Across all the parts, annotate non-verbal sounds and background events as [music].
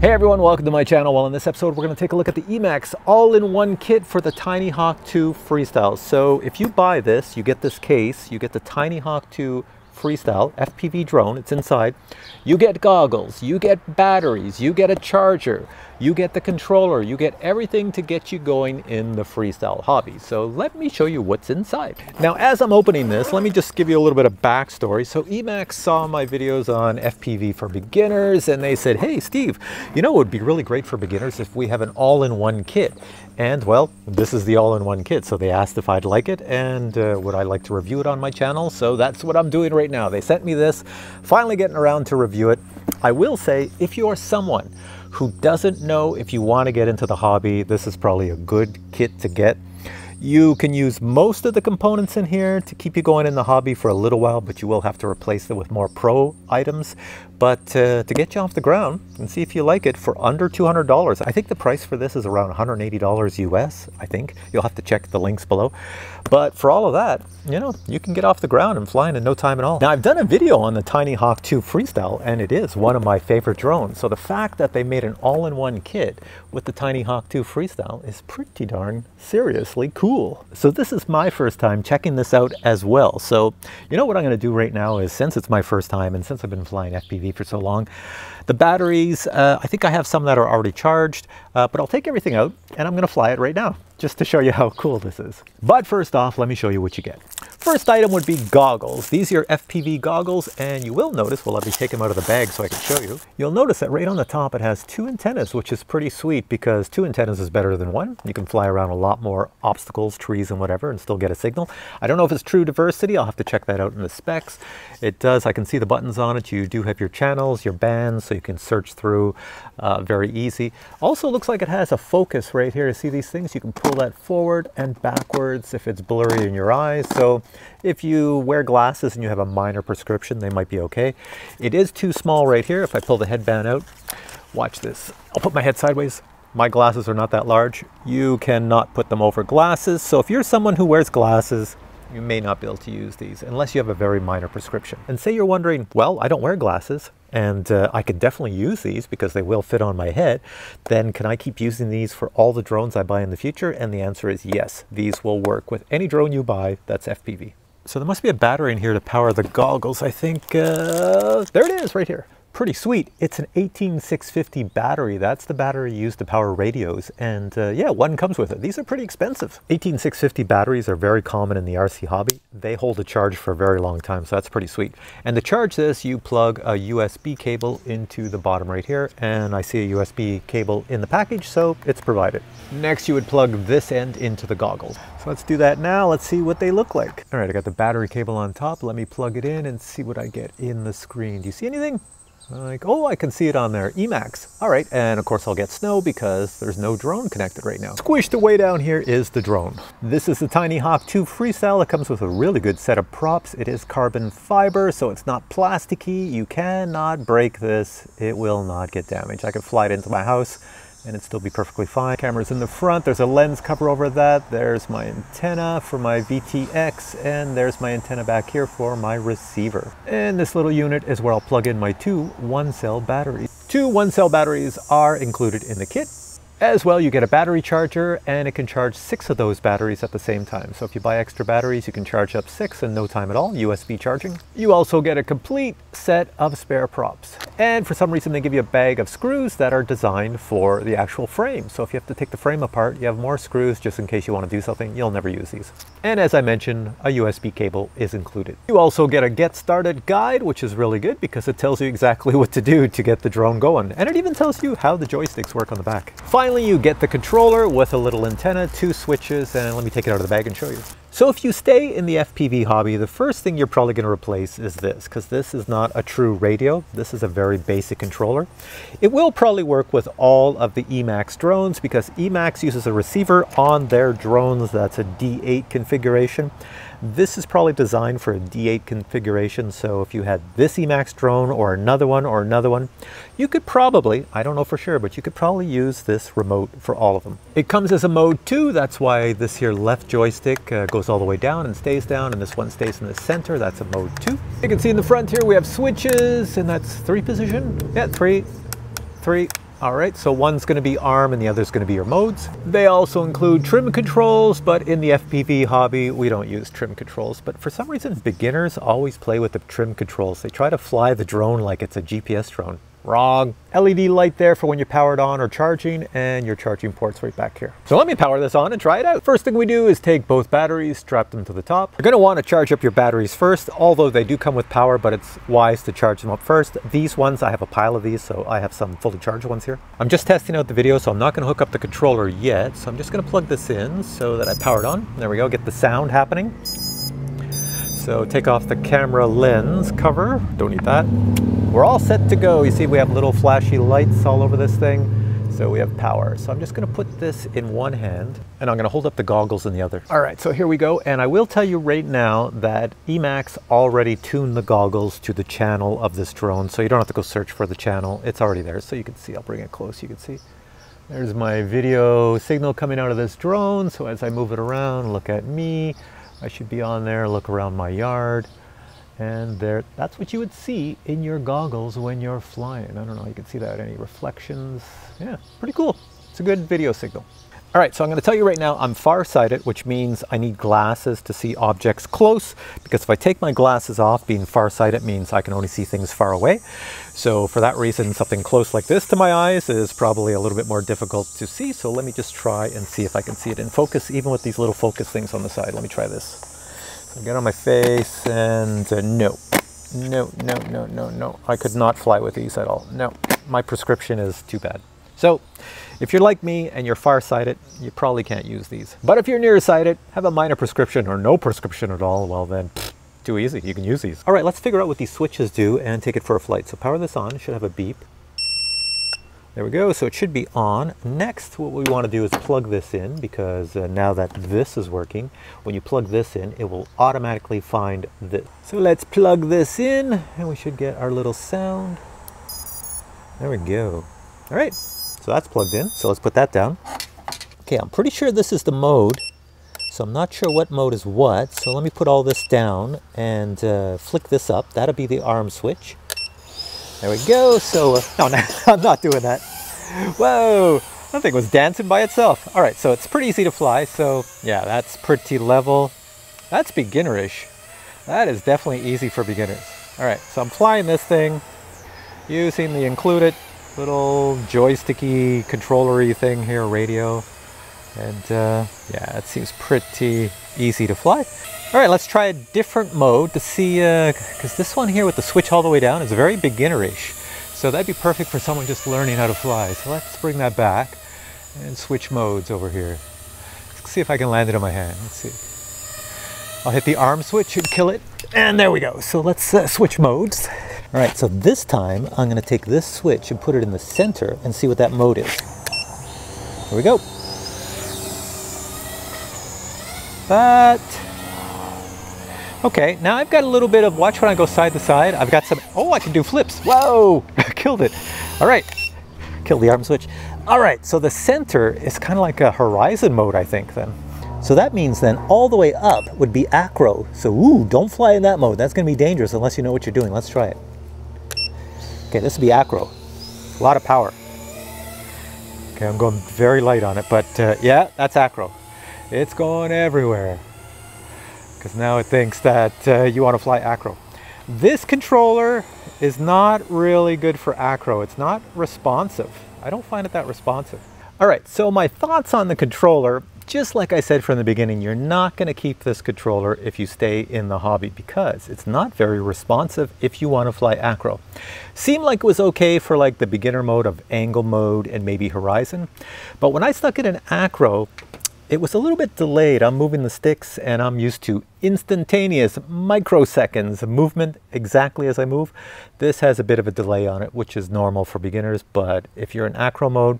Hey everyone, welcome to my channel. Well, in this episode, we're going to take a look at the Emax all-in-one kit for the Tiny Hawk 2 Freestyle. So if you buy this, you get this case, you get the Tiny Hawk 2 Freestyle FPV drone, it's inside. You get goggles, you get batteries, you get a charger, you get the controller, you get everything to get you going in the freestyle hobby. So let me show you what's inside. Now, as I'm opening this, let me just give you a little bit of backstory. So Emax saw my videos on FPV for beginners and they said, hey, Steve, you know, it would be really great for beginners if we have an all-in-one kit. And well, this is the all-in-one kit. So they asked if I'd like it and uh, would I like to review it on my channel. So that's what I'm doing right now. They sent me this, finally getting around to review it. I will say, if you are someone who doesn't know if you want to get into the hobby, this is probably a good kit to get. You can use most of the components in here to keep you going in the hobby for a little while, but you will have to replace them with more pro items. But uh, to get you off the ground and see if you like it for under $200, I think the price for this is around $180 US, I think. You'll have to check the links below. But for all of that, you know, you can get off the ground and flying in no time at all. Now, I've done a video on the Tiny Hawk 2 Freestyle, and it is one of my favorite drones. So the fact that they made an all-in-one kit with the Tiny Hawk 2 Freestyle is pretty darn seriously cool. So this is my first time checking this out as well. So you know what I'm going to do right now is, since it's my first time and since I've been flying FPV for so long. The batteries, uh, I think I have some that are already charged, uh, but I'll take everything out and I'm gonna fly it right now just to show you how cool this is. But first off, let me show you what you get. First item would be goggles. These are your FPV goggles, and you will notice, well, let me take them out of the bag so I can show you. You'll notice that right on the top it has two antennas, which is pretty sweet because two antennas is better than one. You can fly around a lot more obstacles, trees, and whatever, and still get a signal. I don't know if it's true diversity. I'll have to check that out in the specs. It does. I can see the buttons on it. You do have your channels, your bands, so you can search through uh, very easy. Also looks like it has a focus right here. To see these things? You can pull that forward and backwards if it's blurry in your eyes. So if you wear glasses and you have a minor prescription, they might be okay. It is too small right here. If I pull the headband out, watch this. I'll put my head sideways. My glasses are not that large. You cannot put them over glasses. So if you're someone who wears glasses, you may not be able to use these unless you have a very minor prescription. And say you're wondering, well, I don't wear glasses and uh, I could definitely use these because they will fit on my head, then can I keep using these for all the drones I buy in the future? And the answer is yes, these will work with any drone you buy that's FPV. So there must be a battery in here to power the goggles. I think, uh, there it is right here pretty sweet. It's an 18650 battery. That's the battery used to power radios. And uh, yeah, one comes with it. These are pretty expensive. 18650 batteries are very common in the RC hobby. They hold a charge for a very long time, so that's pretty sweet. And to charge this, you plug a USB cable into the bottom right here. And I see a USB cable in the package, so it's provided. Next, you would plug this end into the goggles. So let's do that now. Let's see what they look like. All right, I got the battery cable on top. Let me plug it in and see what I get in the screen. Do you see anything? Like, oh, I can see it on there, Emax. All right, and of course I'll get snow because there's no drone connected right now. Squished away down here is the drone. This is the Tiny Hawk 2 Freestyle. It comes with a really good set of props. It is carbon fiber, so it's not plasticky. You cannot break this. It will not get damaged. I could fly it into my house and it'd still be perfectly fine. Camera's in the front, there's a lens cover over that, there's my antenna for my VTX, and there's my antenna back here for my receiver. And this little unit is where I'll plug in my two one cell batteries. Two one cell batteries are included in the kit, as well, you get a battery charger and it can charge six of those batteries at the same time. So if you buy extra batteries, you can charge up six in no time at all, USB charging. You also get a complete set of spare props. And for some reason, they give you a bag of screws that are designed for the actual frame. So if you have to take the frame apart, you have more screws just in case you want to do something. You'll never use these. And as I mentioned, a USB cable is included. You also get a get started guide, which is really good because it tells you exactly [laughs] what to do to get the drone going. And it even tells you how the joysticks work on the back. Finally, Finally, you get the controller with a little antenna, two switches, and let me take it out of the bag and show you. So if you stay in the FPV hobby, the first thing you're probably going to replace is this, because this is not a true radio. This is a very basic controller. It will probably work with all of the Emax drones because Emax uses a receiver on their drones that's a D8 configuration. This is probably designed for a D8 configuration, so if you had this Emax drone or another one or another one, you could probably, I don't know for sure, but you could probably use this remote for all of them. It comes as a mode 2, that's why this here left joystick uh, goes all the way down and stays down, and this one stays in the center, that's a mode 2. You can see in the front here we have switches, and that's 3 position. Yeah, 3, 3, All right, so one's gonna be ARM and the other's gonna be your modes. They also include trim controls, but in the FPV hobby, we don't use trim controls. But for some reason, beginners always play with the trim controls. They try to fly the drone like it's a GPS drone. Wrong. LED light there for when you're powered on or charging and your charging ports right back here. So let me power this on and try it out. First thing we do is take both batteries, strap them to the top. You're gonna wanna charge up your batteries first, although they do come with power, but it's wise to charge them up first. These ones, I have a pile of these, so I have some fully charged ones here. I'm just testing out the video, so I'm not gonna hook up the controller yet. So I'm just gonna plug this in so that I power it on. There we go, get the sound happening. So take off the camera lens cover, don't need that. We're all set to go. You see we have little flashy lights all over this thing. So we have power. So I'm just gonna put this in one hand and I'm gonna hold up the goggles in the other. All right, so here we go. And I will tell you right now that Emax already tuned the goggles to the channel of this drone. So you don't have to go search for the channel. It's already there. So you can see, I'll bring it close, you can see. There's my video signal coming out of this drone. So as I move it around, look at me. I should be on there, look around my yard. And there, that's what you would see in your goggles when you're flying. I don't know, you can see that, any reflections. Yeah, pretty cool. It's a good video signal. All right, so I'm gonna tell you right now, I'm farsighted, which means I need glasses to see objects close, because if I take my glasses off, being farsighted means I can only see things far away. So for that reason, something close like this to my eyes is probably a little bit more difficult to see. So let me just try and see if I can see it in focus, even with these little focus things on the side. Let me try this. So get on my face and uh, no, no, no, no, no, no. I could not fly with these at all. No, my prescription is too bad. So if you're like me and you're farsighted, you probably can't use these. But if you're nearsighted, have a minor prescription or no prescription at all, well then, pfft, too easy, you can use these. All right, let's figure out what these switches do and take it for a flight. So power this on, it should have a beep. There we go, so it should be on. Next, what we want to do is plug this in because uh, now that this is working, when you plug this in, it will automatically find this. So let's plug this in and we should get our little sound. There we go. All right, so that's plugged in. So let's put that down. Okay, I'm pretty sure this is the mode. So I'm not sure what mode is what. So let me put all this down and uh, flick this up. That'll be the arm switch. There we go. So, uh, [laughs] no, no, [laughs] I'm not doing that. Whoa, that thing was dancing by itself. All right, so it's pretty easy to fly. So yeah, that's pretty level. That's beginnerish. That is definitely easy for beginners. All right, so I'm flying this thing using the included little joysticky controllery thing here, radio. And uh, yeah, it seems pretty easy to fly. All right, let's try a different mode to see, because uh, this one here with the switch all the way down is very beginnerish. So that'd be perfect for someone just learning how to fly. So let's bring that back and switch modes over here. Let's see if I can land it on my hand. Let's see. I'll hit the arm switch and kill it. And there we go. So let's uh, switch modes. All right, so this time I'm gonna take this switch and put it in the center and see what that mode is. Here we go. That Okay, now I've got a little bit of, watch when I go side to side. I've got some, oh, I can do flips. Whoa, [laughs] killed it. All right, killed the arm switch. All right, so the center is kind of like a horizon mode, I think then. So that means then all the way up would be acro. So ooh, don't fly in that mode. That's gonna be dangerous unless you know what you're doing. Let's try it. Okay, this would be acro. A lot of power. Okay, I'm going very light on it, but uh, yeah, that's acro. It's going everywhere because now it thinks that uh, you want to fly acro. This controller is not really good for acro. It's not responsive. I don't find it that responsive. All right, so my thoughts on the controller, just like I said from the beginning, you're not gonna keep this controller if you stay in the hobby because it's not very responsive if you wanna fly acro. Seemed like it was okay for like the beginner mode of angle mode and maybe horizon, but when I stuck it in acro, it was a little bit delayed. I'm moving the sticks and I'm used to instantaneous microseconds movement exactly as I move. This has a bit of a delay on it, which is normal for beginners, but if you're in acro mode,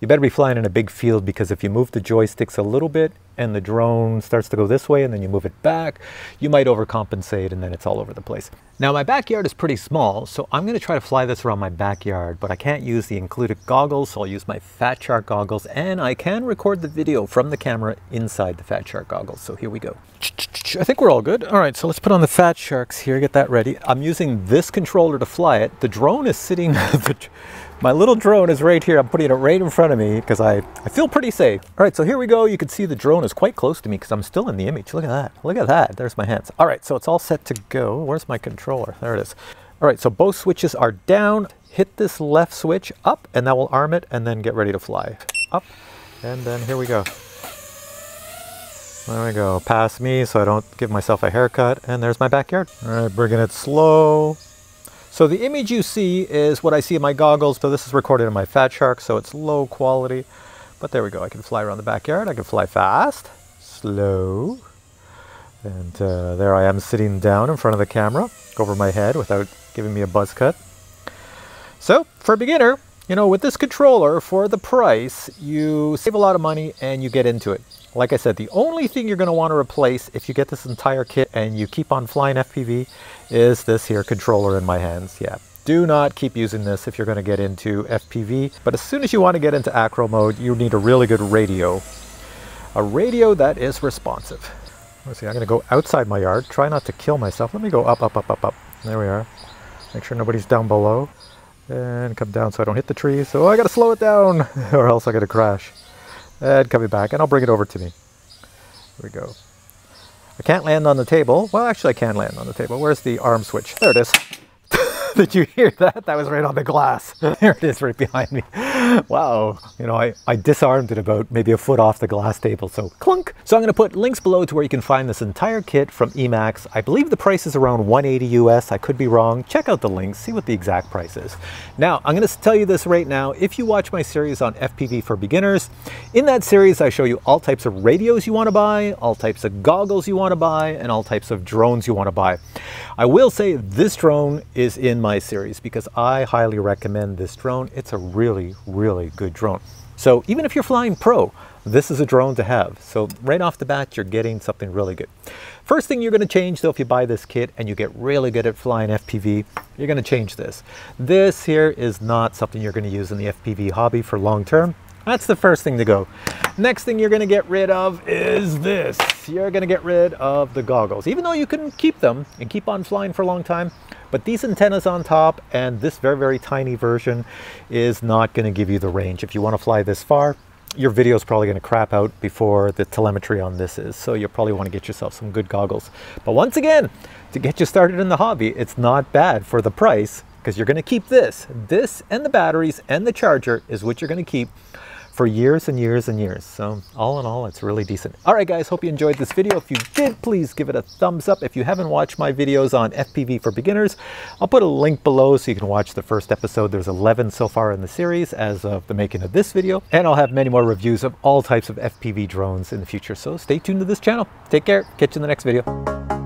you better be flying in a big field because if you move the joysticks a little bit and the drone starts to go this way and then you move it back, you might overcompensate and then it's all over the place. Now my backyard is pretty small, so I'm gonna try to fly this around my backyard, but I can't use the included goggles, so I'll use my Fat Shark goggles, and I can record the video from the camera inside the Fat Shark goggles, so here we go. I think we're all good. All right, so let's put on the Fat Sharks here, get that ready. I'm using this controller to fly it. The drone is sitting, [laughs] My little drone is right here. I'm putting it right in front of me because I, I feel pretty safe. All right, so here we go. You can see the drone is quite close to me because I'm still in the image. Look at that. Look at that. There's my hands. All right, so it's all set to go. Where's my controller? There it is. All right, so both switches are down. Hit this left switch up and that will arm it and then get ready to fly. Up, and then here we go. There we go, past me so I don't give myself a haircut. And there's my backyard. All right, bringing it slow. So the image you see is what I see in my goggles, but this is recorded in my Fat Shark, so it's low quality. But there we go, I can fly around the backyard, I can fly fast, slow. And uh, there I am sitting down in front of the camera, over my head without giving me a buzz cut. So for a beginner, you know, with this controller, for the price, you save a lot of money and you get into it. Like I said, the only thing you're going to want to replace if you get this entire kit and you keep on flying FPV is this here controller in my hands. Yeah, do not keep using this if you're going to get into FPV. But as soon as you want to get into acro mode, you need a really good radio. A radio that is responsive. Let's see, I'm going to go outside my yard. Try not to kill myself. Let me go up, up, up, up, up. There we are. Make sure nobody's down below. And come down so I don't hit the tree. So I got to slow it down [laughs] or else I got to crash and coming back, and I'll bring it over to me. Here we go. I can't land on the table. Well, actually, I can land on the table. Where's the arm switch? There it is. [laughs] Did you hear that? That was right on the glass. [laughs] there it is right behind me. Wow. You know, I, I disarmed it about maybe a foot off the glass table, so clunk. So I'm going to put links below to where you can find this entire kit from Emax. I believe the price is around 180 US. I could be wrong. Check out the links, see what the exact price is. Now, I'm going to tell you this right now. If you watch my series on FPV for beginners, in that series I show you all types of radios you want to buy, all types of goggles you want to buy, and all types of drones you want to buy. I will say this drone is in my series because I highly recommend this drone. It's a really, really good drone. So even if you're flying pro, this is a drone to have. So right off the bat, you're getting something really good. First thing you're going to change though, if you buy this kit and you get really good at flying FPV, you're going to change this. This here is not something you're going to use in the FPV hobby for long term. That's the first thing to go. Next thing you're going to get rid of is this. You're going to get rid of the goggles. Even though you can keep them and keep on flying for a long time, but these antennas on top and this very, very tiny version is not going to give you the range. If you want to fly this far, your video is probably going to crap out before the telemetry on this is. So you'll probably want to get yourself some good goggles. But once again, to get you started in the hobby, it's not bad for the price because you're going to keep this. This and the batteries and the charger is what you're going to keep for years and years and years. So all in all, it's really decent. All right, guys, hope you enjoyed this video. If you did, please give it a thumbs up. If you haven't watched my videos on FPV for beginners, I'll put a link below so you can watch the first episode. There's 11 so far in the series as of the making of this video. And I'll have many more reviews of all types of FPV drones in the future. So stay tuned to this channel. Take care. Catch you in the next video.